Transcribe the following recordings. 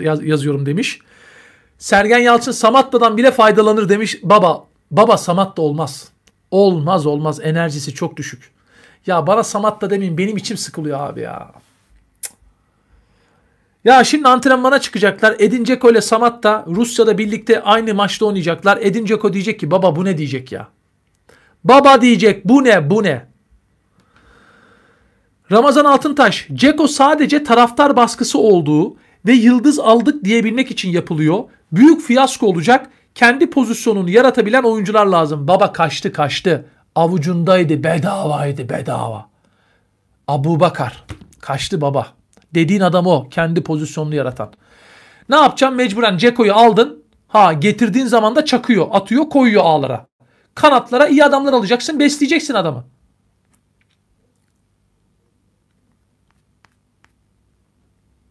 yaz, yazıyorum demiş. Sergen Yalçın Samatta'dan bile faydalanır demiş. Baba, baba Samatta olmaz. Olmaz olmaz enerjisi çok düşük. Ya bana Samatta demeyin benim içim sıkılıyor abi ya. Ya şimdi antrenmana çıkacaklar. Edin Dzeko ile Samatta Rusya'da birlikte aynı maçta oynayacaklar. Edin Dzeko diyecek ki baba bu ne diyecek ya. Baba diyecek bu ne bu ne. Ramazan Altıntaş, Ceko sadece taraftar baskısı olduğu ve yıldız aldık diyebilmek için yapılıyor. Büyük fiyasko olacak. Kendi pozisyonunu yaratabilen oyuncular lazım. Baba kaçtı kaçtı. Avucundaydı bedavaydı bedava. Abu Bakar kaçtı baba. Dediğin adam o. Kendi pozisyonunu yaratan. Ne yapacaksın? Mecburen Ceko'yu aldın. Ha getirdiğin zaman da çakıyor. Atıyor koyuyor ağlara. Kanatlara iyi adamlar alacaksın. Besleyeceksin adamı.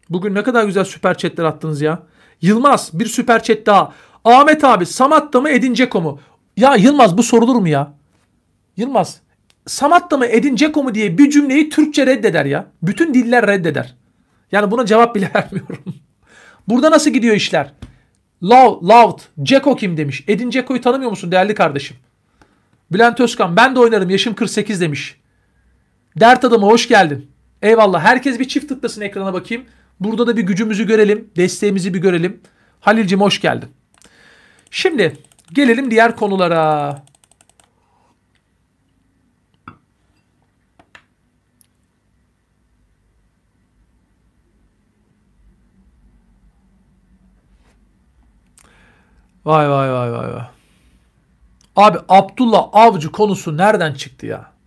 Bugün ne kadar güzel süper chatler attınız ya. Yılmaz bir süper chat daha. Ahmet abi Samatta mı Edin Dzeko mu? Ya Yılmaz bu sorulur mu ya? Yılmaz Samatta mı Edin Dzeko mu diye bir cümleyi Türkçe reddeder ya. Bütün diller reddeder. Yani buna cevap bile vermiyorum. Burada nasıl gidiyor işler? Love, loved. Ceko kim demiş. Edin Ceko'yu tanımıyor musun değerli kardeşim? Bülent Özkan ben de oynarım yaşım 48 demiş. Dert adamı hoş geldin. Eyvallah. Herkes bir çift tıklasın ekrana bakayım. Burada da bir gücümüzü görelim. Desteğimizi bir görelim. Halil'cim hoş geldin. Şimdi gelelim diğer konulara. Vay vay vay vay vay. Abi Abdullah Avcı konusu nereden çıktı ya?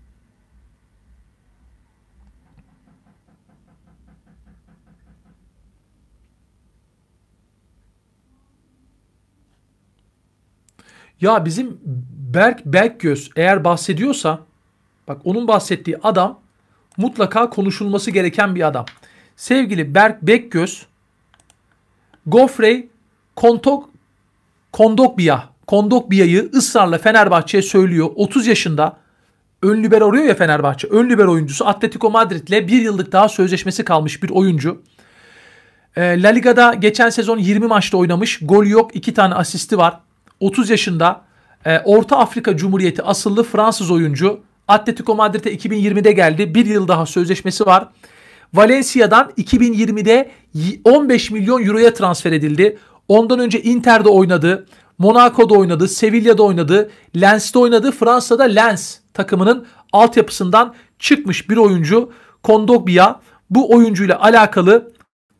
Ya bizim Berk Berkgöz eğer bahsediyorsa bak onun bahsettiği adam mutlaka konuşulması gereken bir adam. Sevgili Berk Bekgöz Gofrey Kontok Kondokbiya Kondokbiya'yı ısrarla Fenerbahçe'ye söylüyor. 30 yaşında ön libero arıyor ya Fenerbahçe. Ön libero oyuncusu Atletico Madrid'le bir yıllık daha sözleşmesi kalmış bir oyuncu. La Liga'da geçen sezon 20 maçta oynamış. Gol yok. 2 tane asisti var. 30 yaşında e, Orta Afrika Cumhuriyeti asıllı Fransız oyuncu. Atletico Madrid'e 2020'de geldi. Bir yıl daha sözleşmesi var. Valencia'dan 2020'de 15 milyon euroya transfer edildi. Ondan önce Inter'de oynadı. Monaco'da oynadı. Sevilla'da oynadı. Lens'te oynadı. Fransa'da Lens takımının altyapısından çıkmış bir oyuncu. Kondogbia bu oyuncuyla alakalı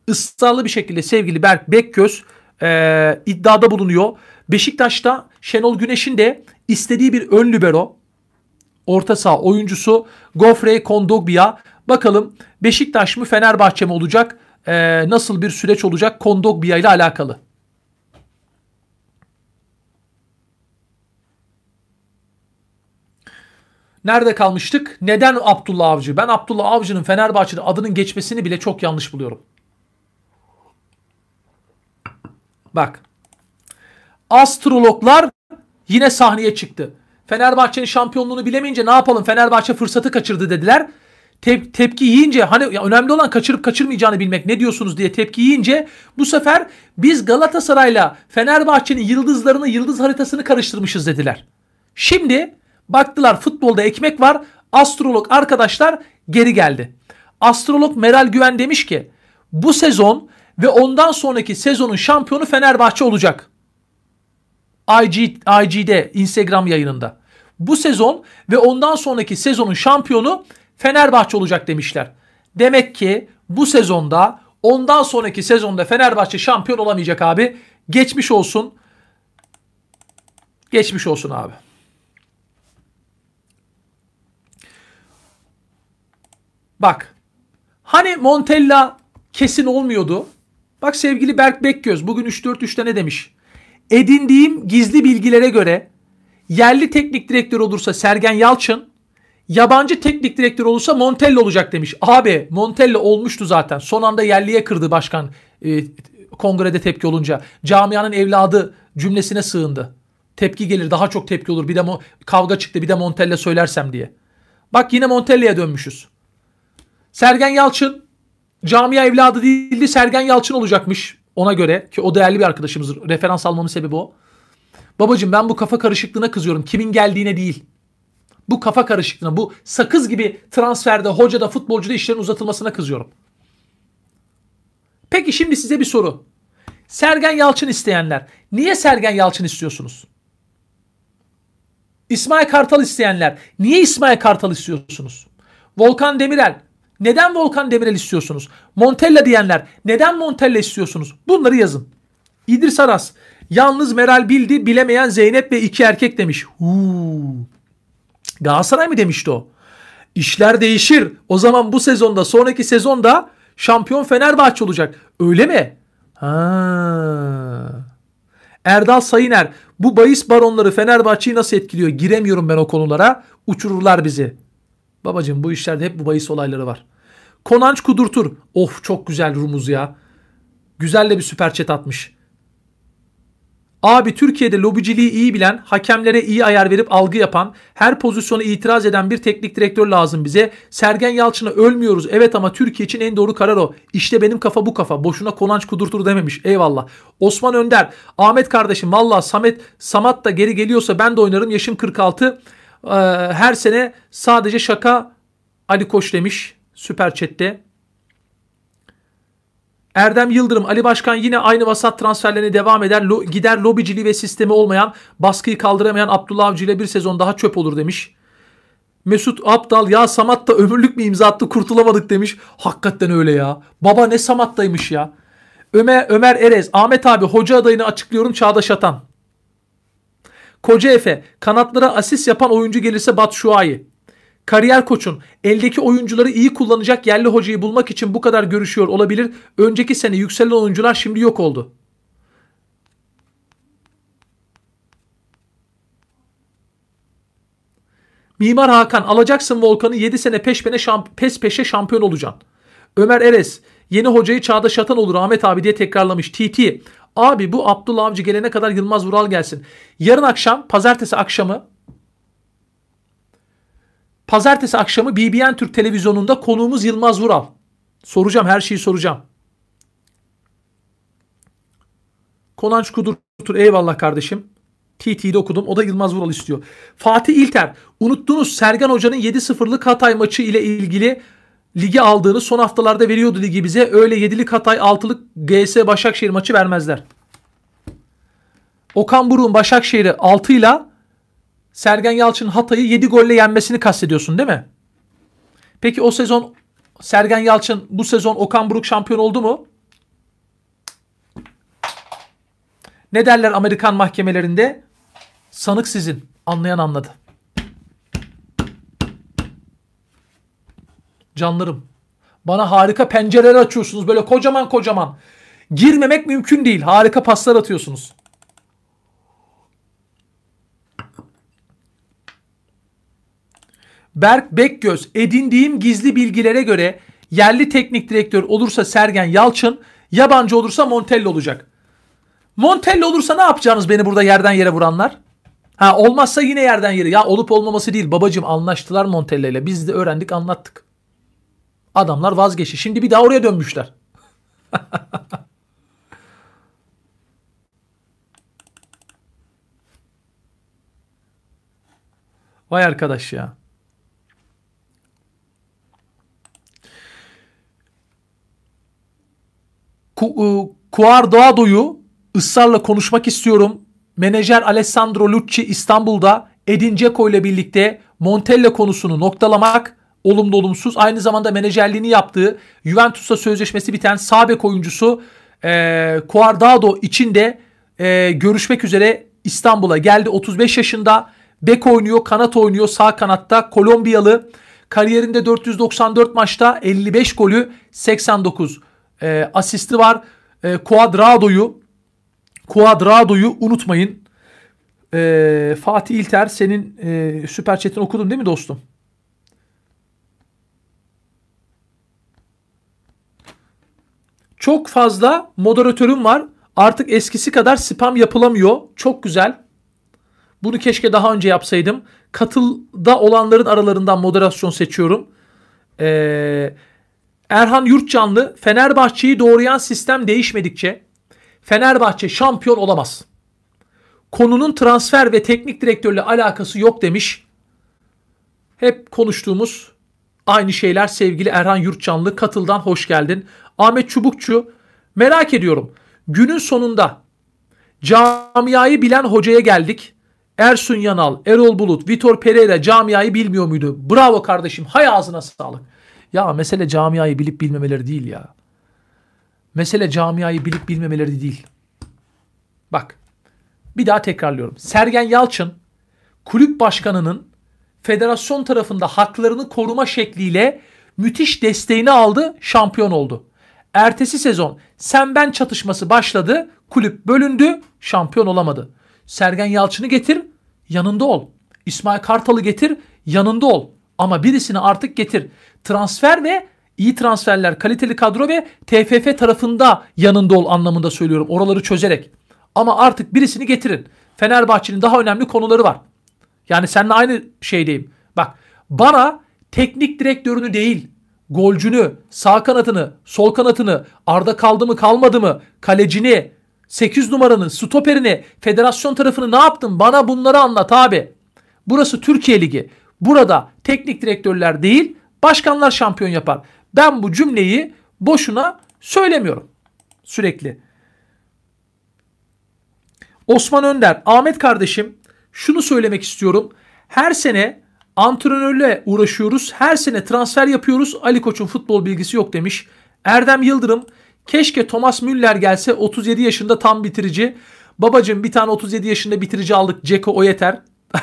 ısrarlı bir şekilde sevgili Berk Bekköz e, iddiada bulunuyor. Beşiktaş'ta Şenol Güneş'in de istediği bir ön libero orta saha oyuncusu Gofre Kondogbia. Bakalım Beşiktaş mı Fenerbahçe mi olacak? Ee, nasıl bir süreç olacak Kondogbia ile alakalı? Nerede kalmıştık? Neden Abdullah Avcı? Ben Abdullah Avcı'nın Fenerbahçe'de adının geçmesini bile çok yanlış buluyorum. Bak astrologlar yine sahneye çıktı. Fenerbahçe'nin şampiyonluğunu bilemeyince ne yapalım Fenerbahçe fırsatı kaçırdı dediler. Te- tepki yiyince hani ya önemli olan kaçırıp kaçırmayacağını bilmek ne diyorsunuz diye tepki yiyince bu sefer biz Galatasaray'la Fenerbahçe'nin yıldızlarını yıldız haritasını karıştırmışız dediler. Şimdi baktılar futbolda ekmek var astrolog arkadaşlar geri geldi. Astrolog Meral Güven demiş ki bu sezon ve ondan sonraki sezonun şampiyonu Fenerbahçe olacak. IG, IG'de Instagram yayınında. Bu sezon ve ondan sonraki sezonun şampiyonu Fenerbahçe olacak demişler. Demek ki bu sezonda ondan sonraki sezonda Fenerbahçe şampiyon olamayacak abi. Geçmiş olsun. Geçmiş olsun abi. Bak. Hani Montella kesin olmuyordu. Bak sevgili Berk Bekgöz bugün 3-4-3'te ne demiş? Edindiğim gizli bilgilere göre yerli teknik direktör olursa Sergen Yalçın, yabancı teknik direktör olursa Montella olacak demiş. Abi Montella olmuştu zaten. Son anda yerliye kırdı başkan e, kongrede tepki olunca. Camianın evladı cümlesine sığındı. Tepki gelir daha çok tepki olur. Bir de kavga çıktı bir de Montella söylersem diye. Bak yine Montella'ya dönmüşüz. Sergen Yalçın camia evladı değildi Sergen Yalçın olacakmış Ona göre ki o değerli bir arkadaşımız. Referans almamın sebebi o. Babacım ben bu kafa karışıklığına kızıyorum. Kimin geldiğine değil. Bu kafa karışıklığına, bu sakız gibi transferde, hocada, futbolcuda işlerin uzatılmasına kızıyorum. Peki şimdi size bir soru. Sergen Yalçın isteyenler. Niye Sergen Yalçın istiyorsunuz? İsmail Kartal isteyenler. Niye İsmail Kartal istiyorsunuz? Volkan Demirel. Neden Volkan Demirel istiyorsunuz? Montella diyenler. Neden Montella istiyorsunuz? Bunları yazın. İdris Aras. Yalnız Meral bildi bilemeyen Zeynep ve iki erkek demiş. Huu. Galatasaray mı demişti o? İşler değişir. O zaman bu sezonda sonraki sezonda şampiyon Fenerbahçe olacak. Öyle mi? Ha. Erdal Sayıner bu bahis baronları Fenerbahçe'yi nasıl etkiliyor? Giremiyorum ben o konulara. Uçururlar bizi. Babacım bu işlerde hep bu bahis olayları var. Konanç Kudurtur. Of çok güzel Rumuz ya. Güzel de bir süper chat atmış. Abi Türkiye'de lobiciliği iyi bilen, hakemlere iyi ayar verip algı yapan, her pozisyonu itiraz eden bir teknik direktör lazım bize. Sergen Yalçın'a ölmüyoruz. Evet ama Türkiye için en doğru karar o. İşte benim kafa bu kafa. Boşuna konanç kudurtur dememiş. Eyvallah. Osman Önder. Ahmet kardeşim valla Samet Samat da geri geliyorsa ben de oynarım. Yaşım 46. Ee, her sene sadece şaka Ali Koç demiş. Süper chatte. Erdem Yıldırım, Ali Başkan yine aynı vasat transferlerine devam eder. Lo, gider lobiciliği ve sistemi olmayan, baskıyı kaldıramayan Abdullah Avcı ile bir sezon daha çöp olur demiş. Mesut Aptal ya Samat da ömürlük mi imza attı kurtulamadık demiş. Hakikaten öyle ya. Baba ne Samat'taymış ya. Ömer, Ömer Erez, Ahmet abi hoca adayını açıklıyorum Çağdaş Atan. Koca Efe, kanatlara asist yapan oyuncu gelirse Bat Şuayi. Kariyer koçun eldeki oyuncuları iyi kullanacak yerli hocayı bulmak için bu kadar görüşüyor olabilir. Önceki sene yükselen oyuncular şimdi yok oldu. Mimar Hakan alacaksın Volkan'ı 7 sene peş, pene şamp pes peşe şampiyon olacaksın. Ömer Eres yeni hocayı Çağda Şatan olur Ahmet abi diye tekrarlamış. TT abi bu Abdullah Avcı gelene kadar Yılmaz Vural gelsin. Yarın akşam pazartesi akşamı Pazartesi akşamı BBN Türk televizyonunda konuğumuz Yılmaz Vural. Soracağım her şeyi soracağım. Konanç Kudurtur eyvallah kardeşim. TT'de okudum. O da Yılmaz Vural istiyor. Fatih İlter. Unuttunuz Sergen Hoca'nın 7-0'lık Hatay maçı ile ilgili ligi aldığını son haftalarda veriyordu ligi bize. Öyle 7'lik Hatay 6'lık GS Başakşehir maçı vermezler. Okan Buruk'un Başakşehir'i 6 ile Sergen Yalçın Hatay'ı 7 golle yenmesini kastediyorsun değil mi? Peki o sezon Sergen Yalçın bu sezon Okan Buruk şampiyon oldu mu? Ne derler Amerikan mahkemelerinde? Sanık sizin. Anlayan anladı. Canlarım. Bana harika pencereler açıyorsunuz. Böyle kocaman kocaman. Girmemek mümkün değil. Harika paslar atıyorsunuz. Berk Bekgöz edindiğim gizli bilgilere göre yerli teknik direktör olursa Sergen Yalçın, yabancı olursa Montella olacak. Montella olursa ne yapacaksınız beni burada yerden yere vuranlar? Ha olmazsa yine yerden yere. Ya olup olmaması değil babacım anlaştılar Montella ile. Biz de öğrendik anlattık. Adamlar vazgeçti. Şimdi bir daha oraya dönmüşler. Vay arkadaş ya. Cuardoado'yu ısrarla konuşmak istiyorum. Menajer Alessandro Lucci İstanbul'da Edin Dzeko ile birlikte Montella konusunu noktalamak olumlu olumsuz. Aynı zamanda menajerliğini yaptığı Juventus'ta sözleşmesi biten Sabek oyuncusu e, Cuadrado için de e, görüşmek üzere İstanbul'a geldi. 35 yaşında bek oynuyor, kanat oynuyor sağ kanatta. Kolombiyalı kariyerinde 494 maçta 55 golü 89 e, asisti var. E, Cuadrado'yu Cuadrado'yu unutmayın. E, Fatih İlter senin e, süper chat'ini okudun değil mi dostum? Çok fazla moderatörüm var. Artık eskisi kadar spam yapılamıyor. Çok güzel. Bunu keşke daha önce yapsaydım. Katılda olanların aralarından moderasyon seçiyorum. Eee Erhan Yurtcanlı Fenerbahçe'yi doğrayan sistem değişmedikçe Fenerbahçe şampiyon olamaz. Konunun transfer ve teknik direktörle alakası yok demiş. Hep konuştuğumuz aynı şeyler sevgili Erhan Yurtcanlı katıldan hoş geldin. Ahmet Çubukçu merak ediyorum. Günün sonunda camiayı bilen hocaya geldik. Ersun Yanal, Erol Bulut, Vitor Pereira camiayı bilmiyor muydu? Bravo kardeşim. Hay ağzına sağlık. Ya mesele camiayı bilip bilmemeleri değil ya. Mesele camiayı bilip bilmemeleri değil. Bak bir daha tekrarlıyorum. Sergen Yalçın kulüp başkanının federasyon tarafında haklarını koruma şekliyle müthiş desteğini aldı, şampiyon oldu. Ertesi sezon sen ben çatışması başladı, kulüp bölündü, şampiyon olamadı. Sergen Yalçın'ı getir, yanında ol. İsmail Kartal'ı getir, yanında ol. Ama birisini artık getir. Transfer ve iyi transferler, kaliteli kadro ve TFF tarafında yanında ol anlamında söylüyorum. Oraları çözerek. Ama artık birisini getirin. Fenerbahçe'nin daha önemli konuları var. Yani seninle aynı şeydeyim. Bak bana teknik direktörünü değil, golcünü, sağ kanatını, sol kanatını, Arda kaldı mı kalmadı mı, kalecini, 8 numaranın, stoperini, federasyon tarafını ne yaptın? Bana bunları anlat abi. Burası Türkiye Ligi. Burada teknik direktörler değil, başkanlar şampiyon yapar. Ben bu cümleyi boşuna söylemiyorum. Sürekli. Osman Önder, Ahmet kardeşim şunu söylemek istiyorum. Her sene antrenörle uğraşıyoruz. Her sene transfer yapıyoruz. Ali Koç'un futbol bilgisi yok demiş. Erdem Yıldırım, keşke Thomas Müller gelse 37 yaşında tam bitirici. Babacım bir tane 37 yaşında bitirici aldık. Ceko o yeter.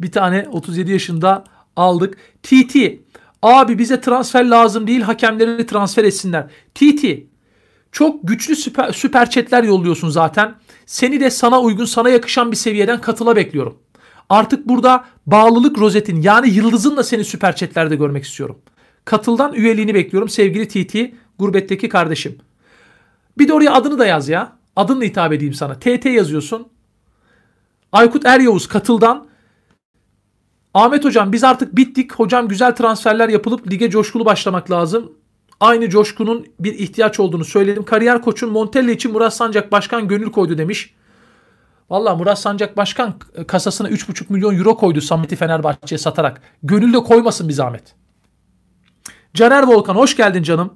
bir tane 37 yaşında aldık. TT. Abi bize transfer lazım değil hakemleri transfer etsinler. TT. Çok güçlü süper, süper chatler yolluyorsun zaten. Seni de sana uygun sana yakışan bir seviyeden katıla bekliyorum. Artık burada bağlılık rozetin yani yıldızın da seni süper chatlerde görmek istiyorum. Katıldan üyeliğini bekliyorum sevgili TT gurbetteki kardeşim. Bir de oraya adını da yaz ya. Adınla hitap edeyim sana. TT yazıyorsun. Aykut Eryavuz katıldan Ahmet hocam biz artık bittik. Hocam güzel transferler yapılıp lige coşkulu başlamak lazım. Aynı coşkunun bir ihtiyaç olduğunu söyledim. Kariyer koçun Montella için Murat Sancak Başkan gönül koydu demiş. Valla Murat Sancak Başkan kasasına 3,5 milyon euro koydu Samet'i Fenerbahçe'ye satarak. Gönül de koymasın bir zahmet. Caner Volkan hoş geldin canım.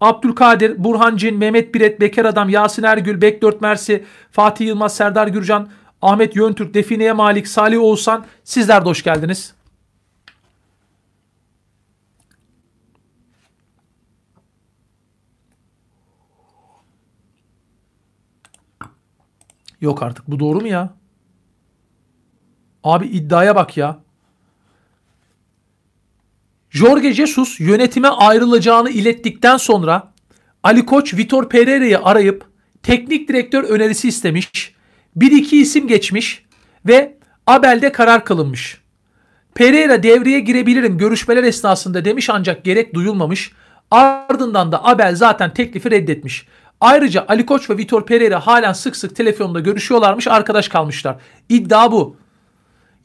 Abdülkadir, Burhan Cin, Mehmet Biret, Bekar Adam, Yasin Ergül, Bek 4 Mersi, Fatih Yılmaz, Serdar Gürcan, Ahmet Yöntürk, Define'ye Malik, Salih Oğuzhan sizler de hoş geldiniz. Yok artık bu doğru mu ya? Abi iddiaya bak ya. Jorge Jesus yönetime ayrılacağını ilettikten sonra Ali Koç Vitor Pereira'yı arayıp teknik direktör önerisi istemiş. Bir iki isim geçmiş ve Abel'de karar kılınmış. Pereira devreye girebilirim görüşmeler esnasında demiş ancak gerek duyulmamış. Ardından da Abel zaten teklifi reddetmiş. Ayrıca Ali Koç ve Vitor Pereira halen sık sık telefonda görüşüyorlarmış arkadaş kalmışlar. İddia bu.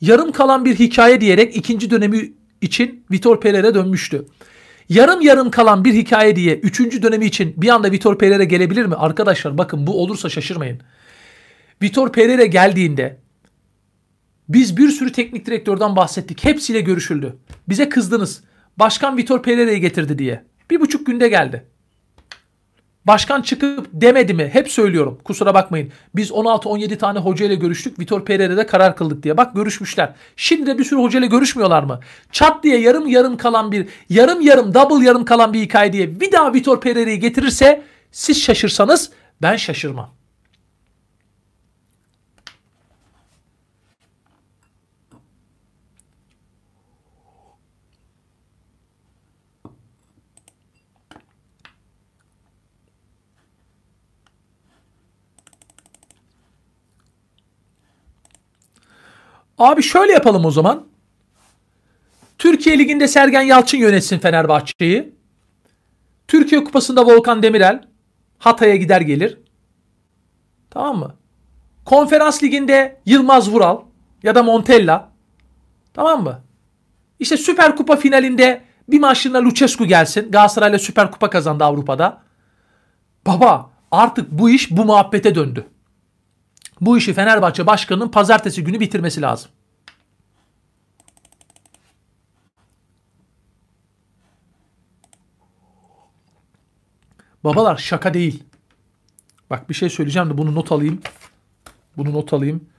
Yarım kalan bir hikaye diyerek ikinci dönemi için Vitor Pereira dönmüştü. Yarım yarım kalan bir hikaye diye üçüncü dönemi için bir anda Vitor Pereira gelebilir mi? Arkadaşlar bakın bu olursa şaşırmayın. Vitor Pereira geldiğinde biz bir sürü teknik direktörden bahsettik. Hepsiyle görüşüldü. Bize kızdınız. Başkan Vitor Pereira'yı getirdi diye. Bir buçuk günde geldi. Başkan çıkıp demedi mi? Hep söylüyorum. Kusura bakmayın. Biz 16-17 tane hoca ile görüştük. Vitor Pereira'da karar kıldık diye. Bak görüşmüşler. Şimdi de bir sürü hoca ile görüşmüyorlar mı? Çat diye yarım yarım kalan bir, yarım yarım double yarım kalan bir hikaye diye bir daha Vitor Pereira'yı getirirse siz şaşırsanız ben şaşırmam. Abi şöyle yapalım o zaman. Türkiye Ligi'nde Sergen Yalçın yönetsin Fenerbahçe'yi. Türkiye Kupası'nda Volkan Demirel Hatay'a gider gelir. Tamam mı? Konferans Ligi'nde Yılmaz Vural ya da Montella. Tamam mı? İşte Süper Kupa finalinde bir maçlığına Lucescu gelsin. Galatasaray'la Süper Kupa kazandı Avrupa'da. Baba artık bu iş bu muhabbete döndü. Bu işi Fenerbahçe Başkanı'nın pazartesi günü bitirmesi lazım. Babalar şaka değil. Bak bir şey söyleyeceğim de bunu not alayım. Bunu not alayım.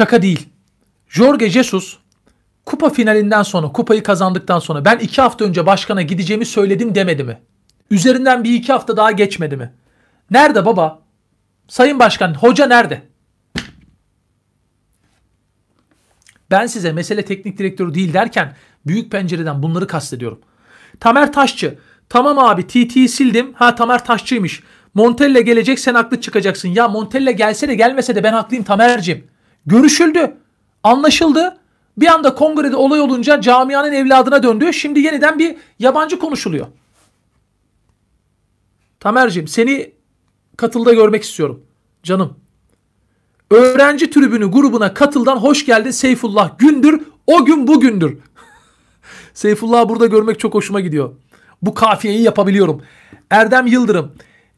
Şaka değil. Jorge Jesus kupa finalinden sonra kupayı kazandıktan sonra ben iki hafta önce başkana gideceğimi söyledim demedi mi? Üzerinden bir iki hafta daha geçmedi mi? Nerede baba? Sayın Başkan hoca nerede? Ben size mesele teknik direktörü değil derken büyük pencereden bunları kastediyorum. Tamer Taşçı. Tamam abi TT'yi sildim. Ha Tamer Taşçıymış. Montella gelecek sen haklı çıkacaksın. Ya Montella gelse de gelmese de ben haklıyım Tamer'cim. Görüşüldü. Anlaşıldı. Bir anda kongrede olay olunca camianın evladına döndü. Şimdi yeniden bir yabancı konuşuluyor. Tamer'cim seni katılda görmek istiyorum. Canım. Öğrenci tribünü grubuna katıldan hoş geldin Seyfullah Gündür. O gün bugündür. Seyfullah'ı burada görmek çok hoşuma gidiyor. Bu kafiyeyi yapabiliyorum. Erdem Yıldırım,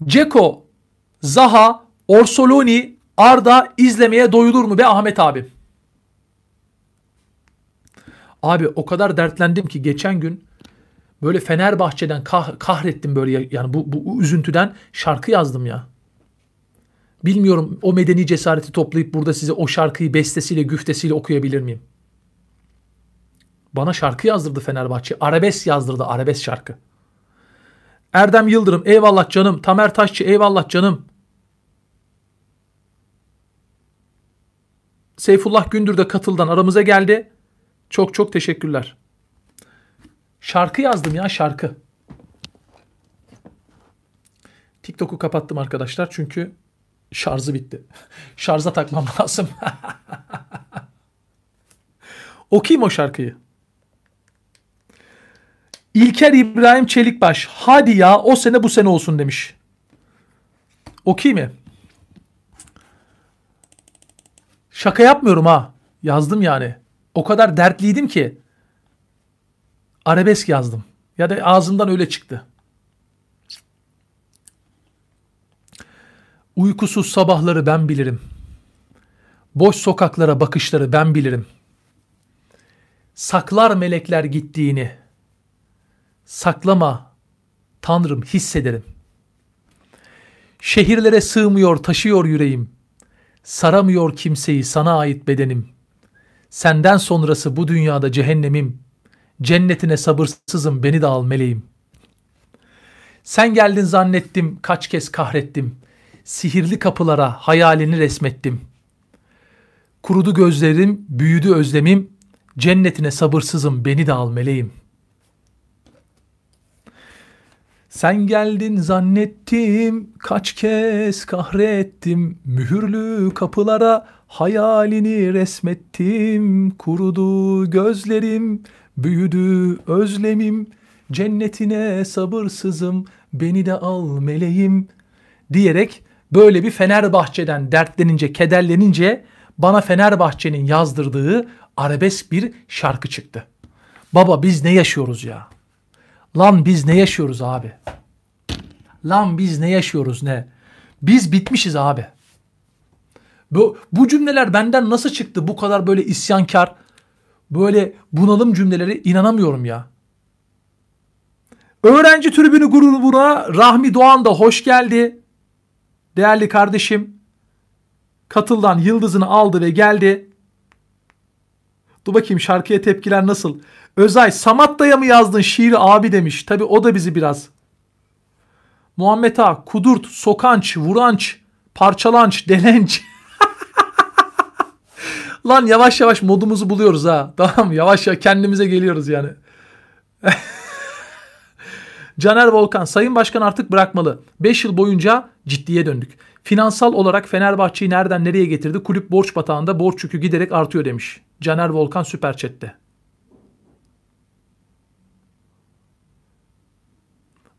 Ceko, Zaha, Orsoloni, Arda izlemeye doyulur mu be Ahmet abi? Abi o kadar dertlendim ki geçen gün böyle Fenerbahçe'den kah kahrettim böyle yani bu, bu üzüntüden şarkı yazdım ya. Bilmiyorum o medeni cesareti toplayıp burada size o şarkıyı bestesiyle güftesiyle okuyabilir miyim? Bana şarkı yazdırdı Fenerbahçe. Arabes yazdırdı. Arabes şarkı. Erdem Yıldırım eyvallah canım. Tamer Taşçı eyvallah canım. Seyfullah Gündür de katıldan aramıza geldi. Çok çok teşekkürler. Şarkı yazdım ya şarkı. TikTok'u kapattım arkadaşlar çünkü şarjı bitti. Şarja takmam lazım. Okuyayım o şarkıyı. İlker İbrahim Çelikbaş. Hadi ya o sene bu sene olsun demiş. Okuyayım mı? Şaka yapmıyorum ha. Yazdım yani. O kadar dertliydim ki. Arabesk yazdım. Ya da ağzımdan öyle çıktı. Uykusuz sabahları ben bilirim. Boş sokaklara bakışları ben bilirim. Saklar melekler gittiğini. Saklama Tanrım hissederim. Şehirlere sığmıyor taşıyor yüreğim. Saramıyor kimseyi sana ait bedenim. Senden sonrası bu dünyada cehennemim. Cennetine sabırsızım beni de al meleğim. Sen geldin zannettim kaç kez kahrettim. Sihirli kapılara hayalini resmettim. Kurudu gözlerim, büyüdü özlemim. Cennetine sabırsızım beni de al meleğim.'' Sen geldin zannettim, kaç kez kahrettim, mühürlü kapılara hayalini resmettim, kurudu gözlerim, büyüdü özlemim, cennetine sabırsızım, beni de al meleğim diyerek böyle bir Fenerbahçe'den dertlenince, kederlenince bana Fenerbahçe'nin yazdırdığı arabesk bir şarkı çıktı. Baba biz ne yaşıyoruz ya? Lan biz ne yaşıyoruz abi? Lan biz ne yaşıyoruz ne? Biz bitmişiz abi. Bu, bu cümleler benden nasıl çıktı bu kadar böyle isyankar, böyle bunalım cümleleri inanamıyorum ya. Öğrenci tribünü grubuna Rahmi Doğan da hoş geldi. Değerli kardeşim. Katıldan yıldızını aldı ve geldi. Dur bakayım şarkıya tepkiler nasıl? Özay Samatta'ya mı yazdın şiiri abi demiş. Tabi o da bizi biraz. Muhammed A. Kudurt, sokanç, vuranç, parçalanç, delenç. Lan yavaş yavaş modumuzu buluyoruz ha. Tamam yavaş yavaş kendimize geliyoruz yani. Caner Volkan, Sayın Başkan artık bırakmalı. 5 yıl boyunca ciddiye döndük. Finansal olarak Fenerbahçe'yi nereden nereye getirdi? Kulüp borç batağında borç yükü giderek artıyor demiş. Caner Volkan Süper Chat'te.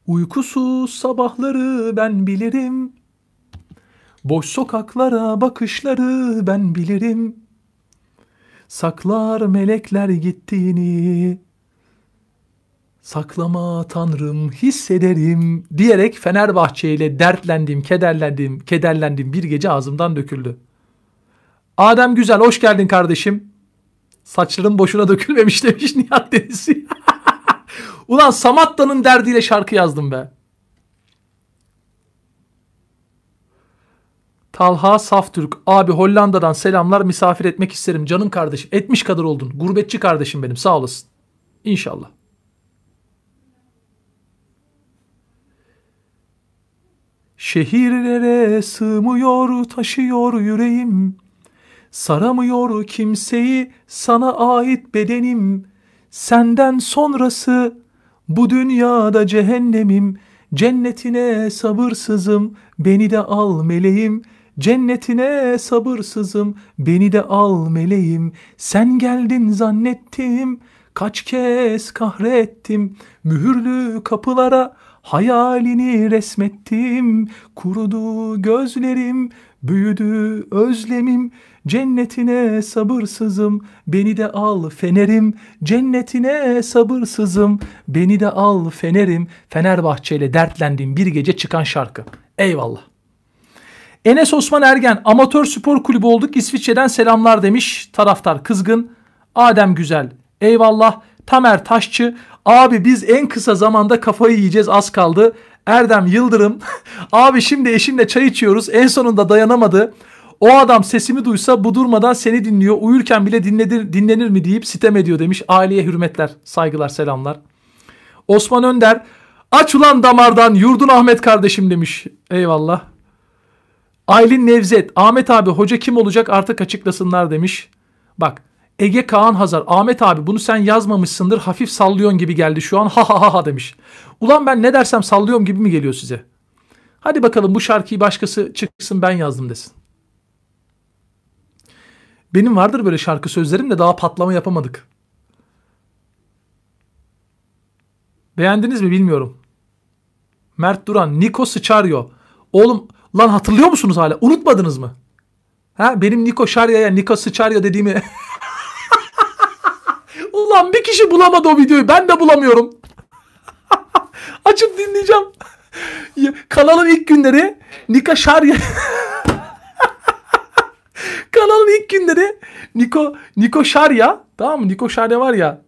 Uykusuz sabahları ben bilirim. Boş sokaklara bakışları ben bilirim. Saklar melekler gittiğini. Saklama tanrım hissederim diyerek Fenerbahçe ile dertlendiğim, kederlendiğim, kederlendiğim bir gece ağzımdan döküldü. Adem Güzel hoş geldin kardeşim. Saçların boşuna dökülmemiş demiş Nihat Deniz. Ulan Samatta'nın derdiyle şarkı yazdım be. Talha Saftürk. Abi Hollanda'dan selamlar misafir etmek isterim canım kardeşim. Etmiş kadar oldun. Gurbetçi kardeşim benim sağ olasın. İnşallah. Şehirlere sığmıyor taşıyor yüreğim. Saramıyor kimseyi sana ait bedenim. Senden sonrası bu dünyada cehennemim. Cennetine sabırsızım beni de al meleğim. Cennetine sabırsızım beni de al meleğim. Sen geldin zannettim kaç kez kahrettim. Mühürlü kapılara hayalini resmettim. Kurudu gözlerim büyüdü özlemim. Cennetine sabırsızım beni de al fenerim. Cennetine sabırsızım beni de al fenerim. Fenerbahçe ile dertlendiğim bir gece çıkan şarkı. Eyvallah. Enes Osman Ergen amatör spor kulübü olduk İsviçre'den selamlar demiş taraftar kızgın. Adem Güzel eyvallah. Tamer Taşçı abi biz en kısa zamanda kafayı yiyeceğiz az kaldı. Erdem Yıldırım abi şimdi eşimle çay içiyoruz en sonunda dayanamadı. O adam sesimi duysa bu durmadan seni dinliyor. Uyurken bile dinlenir, dinlenir mi deyip sitem ediyor demiş. Aileye hürmetler, saygılar, selamlar. Osman Önder aç ulan damardan yurdun Ahmet kardeşim demiş. Eyvallah. Aylin Nevzet Ahmet abi hoca kim olacak artık açıklasınlar demiş. Bak Ege Kaan Hazar Ahmet abi bunu sen yazmamışsındır hafif sallıyorsun gibi geldi şu an ha ha ha ha demiş. Ulan ben ne dersem sallıyorum gibi mi geliyor size? Hadi bakalım bu şarkıyı başkası çıksın ben yazdım desin. Benim vardır böyle şarkı sözlerim de daha patlama yapamadık. Beğendiniz mi bilmiyorum. Mert Duran, Niko Sıçaryo. Oğlum lan hatırlıyor musunuz hala? Unutmadınız mı? Ha benim Niko Şarya'ya Niko Sıçaryo dediğimi. Ulan bir kişi bulamadı o videoyu. Ben de bulamıyorum. Açıp dinleyeceğim. Kanalın ilk günleri Nika Şarya kanalın ilk günleri Niko Niko Şarya tamam mı? Niko Şarya var ya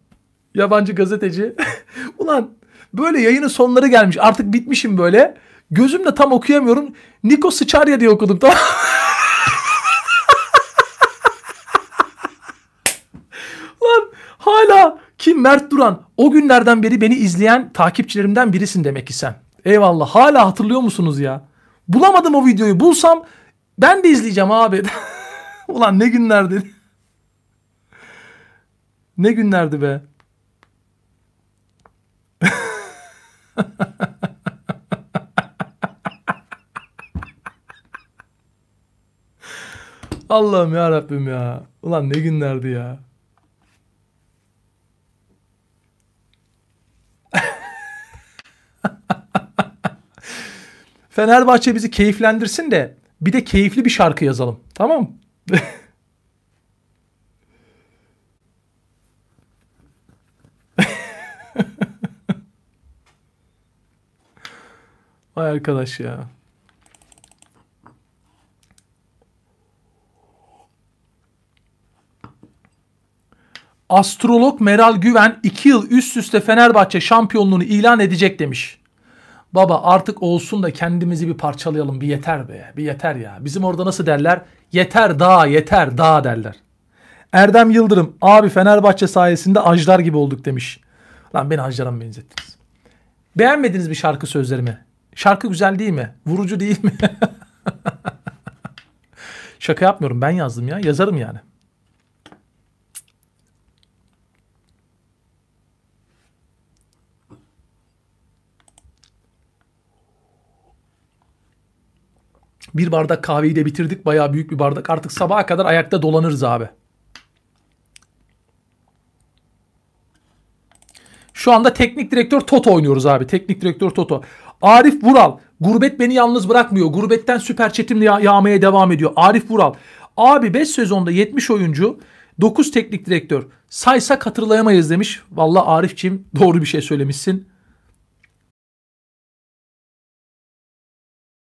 yabancı gazeteci. Ulan böyle yayının sonları gelmiş. Artık bitmişim böyle. Gözümle tam okuyamıyorum. Niko Sıçarya diye okudum tamam Lan hala kim Mert Duran o günlerden beri beni izleyen takipçilerimden birisin demek ki sen. Eyvallah. Hala hatırlıyor musunuz ya? Bulamadım o videoyu. Bulsam ben de izleyeceğim abi. Ulan ne günlerdi. ne günlerdi be. Allah'ım ya Rabbim ya. Ulan ne günlerdi ya. Fenerbahçe bizi keyiflendirsin de bir de keyifli bir şarkı yazalım. Tamam mı? Vay arkadaş ya. Astrolog Meral Güven 2 yıl üst üste Fenerbahçe şampiyonluğunu ilan edecek demiş. Baba artık olsun da kendimizi bir parçalayalım. Bir yeter be. Bir yeter ya. Bizim orada nasıl derler? Yeter daha yeter daha derler. Erdem Yıldırım abi Fenerbahçe sayesinde ajlar gibi olduk demiş. Lan beni ajlara mı benzettiniz? Beğenmediniz bir şarkı sözlerimi? Şarkı güzel değil mi? Vurucu değil mi? Şaka yapmıyorum ben yazdım ya. Yazarım yani. Bir bardak kahveyi de bitirdik. Bayağı büyük bir bardak. Artık sabaha kadar ayakta dolanırız abi. Şu anda teknik direktör Toto oynuyoruz abi. Teknik direktör Toto. Arif Vural. Gurbet beni yalnız bırakmıyor. Gurbetten süper çetimle yağ- yağmaya devam ediyor. Arif Vural. Abi 5 sezonda 70 oyuncu 9 teknik direktör. Saysak hatırlayamayız demiş. Valla Arifçim doğru bir şey söylemişsin.